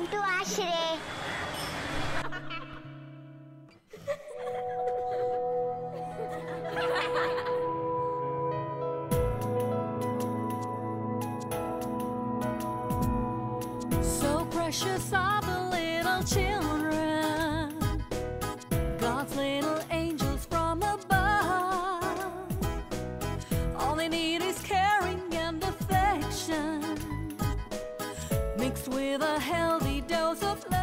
come to Ashray. so precious are the little children, God's little angels from above. All they need is caring and affection mixed with a healthy of love.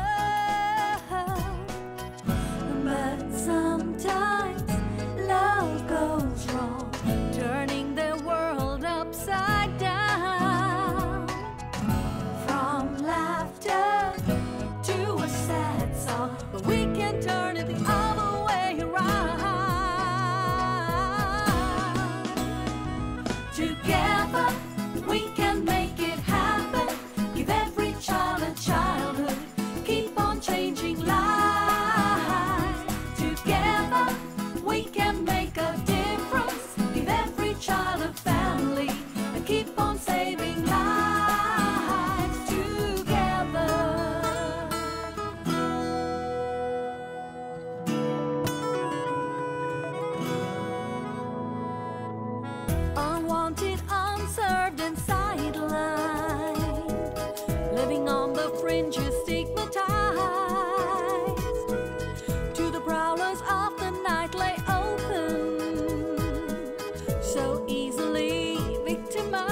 So easily victimized.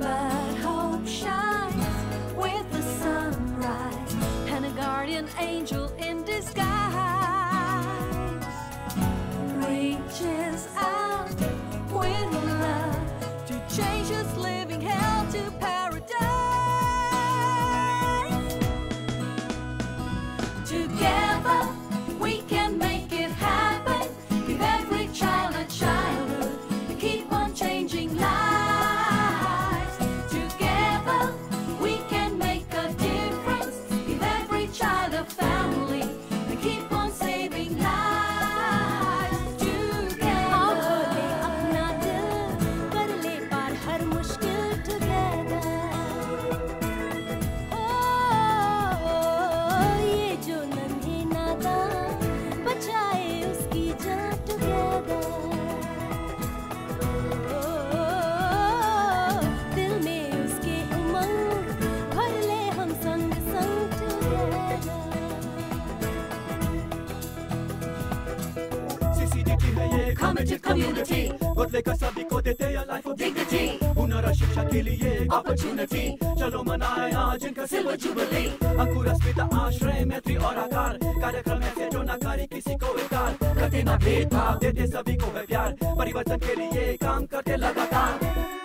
But hope shines with the sunrise, and a guardian angel in disguise reaches out with love to change this ये Committed community. बदलेगा सभी को देते हैं life of Dignity. हुनर और शिक्षा के लिए अपॉर्चुनिटी चलो मनाए आज इनका सिल्वर जुबली अंकुर अस्मिता आश्रय मैत्री और आकार कार्यक्रम ऐसे जो ना करे किसी को इनकार करते ना भेदभाव देते सभी को है प्यार परिवर्तन के लिए काम करते लगातार